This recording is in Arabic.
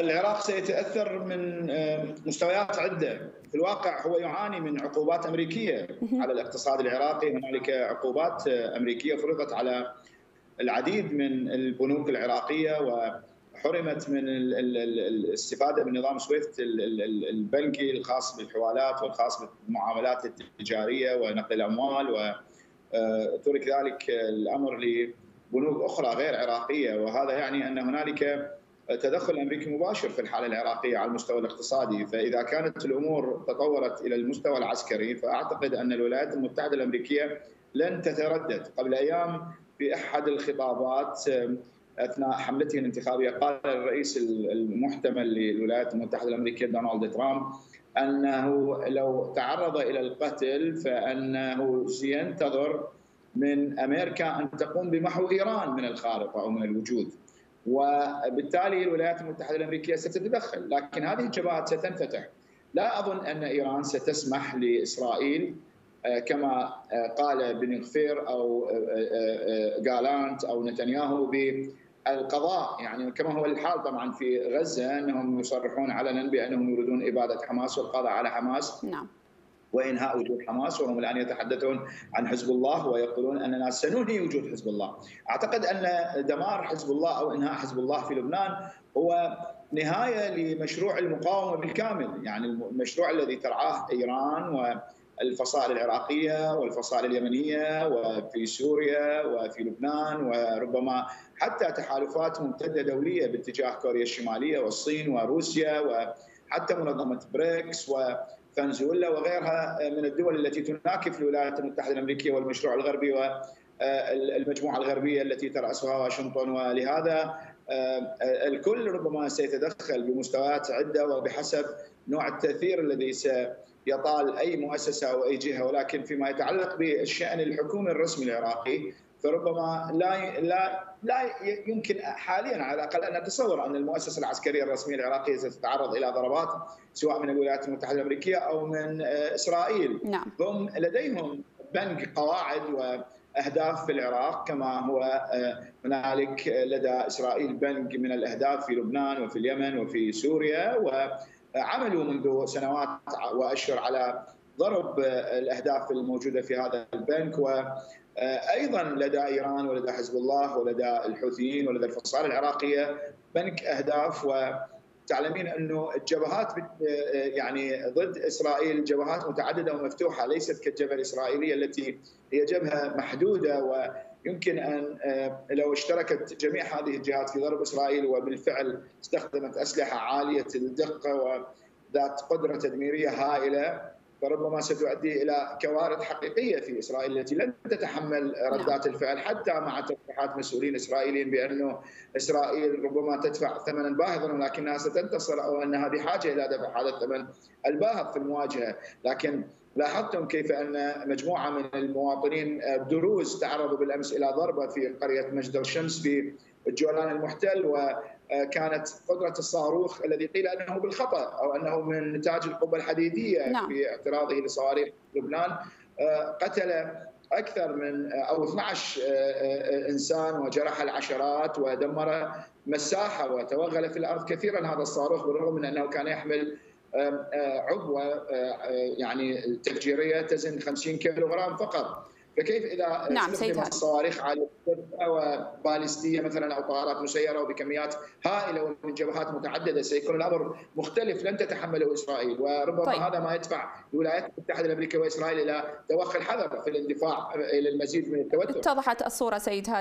العراق سيتأثر من مستويات عدة، في الواقع هو يعاني من عقوبات أمريكية على الاقتصاد العراقي، هنالك عقوبات أمريكية فرضت على العديد من البنوك العراقية وحرمت من الاستفاده من نظام سويفت البنكي الخاص بالحوالات والخاص بالمعاملات التجارية ونقل الأموال وترك ذلك الأمر لبنوك أخرى غير عراقية. وهذا يعني أن هنالك تدخل امريكي مباشر في الحالة العراقية على المستوى الاقتصادي، فإذا كانت الأمور تطورت إلى المستوى العسكري فأعتقد أن الولايات المتحدة الأمريكية لن تتردد، قبل أيام في أحد الخطابات أثناء حملته الانتخابية قال الرئيس المحتمل للولايات المتحدة الأمريكية دونالد ترامب أنه لو تعرض إلى القتل فأنه سينتظر من أمريكا أن تقوم بمحو إيران من الخارطه أو من الوجود. وبالتالي الولايات المتحدة الأمريكية ستتدخل، لكن هذه الجبهات ستنفتح. لا أظن أن إيران ستسمح لإسرائيل كما قال بن غفير أو جالانت أو نتنياهو بالقضاء. يعني كما هو الحال طبعا في غزة أنهم يصرحون علنا بأنهم يريدون إبادة حماس والقضاء على حماس. نعم. وانهاء وجود حماس وهم الآن يتحدثون عن حزب الله ويقولون أننا سننهي وجود حزب الله. أعتقد أن دمار حزب الله أو إنهاء حزب الله في لبنان هو نهاية لمشروع المقاومة بالكامل، يعني المشروع الذي ترعاه إيران والفصائل العراقية والفصائل اليمنية وفي سوريا وفي لبنان وربما حتى تحالفات ممتدة دولية باتجاه كوريا الشمالية والصين وروسيا وحتى منظمة بريكس و فنزويلا وغيرها من الدول التي تناكف الولايات المتحدة الأمريكية والمشروع الغربي والمجموعه الغربية التي ترأسها واشنطن ولهذا الكل ربما سيتدخل بمستويات عدة وبحسب نوع التأثير الذي سيطال أي مؤسسة أو أي جهة ولكن فيما يتعلق بالشأن الحكومي الرسمي العراقي فربما لا لا لا يمكن حاليا على الأقل أن نتصور أن المؤسسة العسكرية الرسمية العراقية ستتعرض إلى ضربات سواء من الولايات المتحدة الأمريكية أو من إسرائيل. نعم. هم لديهم بنك قواعد وأهداف في العراق كما هو هنالك لدى إسرائيل بنك من الأهداف في لبنان وفي اليمن وفي سوريا وعملوا منذ سنوات وأشهر على ضرب الأهداف الموجودة في هذا البنك. و أيضا لدى إيران ولدى حزب الله ولدى الحوثيين ولدى الفصائل العراقية بنك أهداف. وتعلمين أنه الجبهات يعني ضد إسرائيل جبهات متعددة ومفتوحة ليست كالجبهة الإسرائيلية التي هي جبهة محدودة. ويمكن أن لو اشتركت جميع هذه الجهات في ضرب إسرائيل وبالفعل استخدمت أسلحة عالية الدقة وذات قدرة تدميرية هائلة فربما ستؤدي إلى كوارث حقيقية في إسرائيل التي لن تتحمل ردات الفعل حتى مع تصريحات مسؤولين إسرائيليين بانه إسرائيل ربما تدفع ثمنا باهظا ولكنها ستنتصر أو ان هذه حاجة إلى دفع هذا الثمن الباهظ في المواجهة، لكن لاحظتم كيف أن مجموعة من المواطنين دروز تعرضوا بالأمس إلى ضربة في قرية مجد الشمس في الجولان المحتل وكانت قدرة الصاروخ الذي قيل أنه بالخطأ أو أنه من نتاج القبة الحديدية نعم. في اعتراضه لصواريخ لبنان قتل أكثر من أو 12 إنسان وجرح العشرات ودمر مساحة وتوغل في الأرض كثيرا هذا الصاروخ بالرغم من أنه كان يحمل عبوه يعني تفجيرية تزن 50 كيلو غرام فقط فكيف إذا نعم استخدمت صواريخ عاليه وباليستية مثلا أو طائرات مسيره وبكميات هائلة ومن جبهات متعددة سيكون الأمر مختلف لن تتحمله إسرائيل. وربما طيب. هذا ما يدفع الولايات المتحدة الأمريكية وإسرائيل إلى توخي الحذر في الاندفاع إلى المزيد من التوتر. اتضحت الصورة سيد هادي.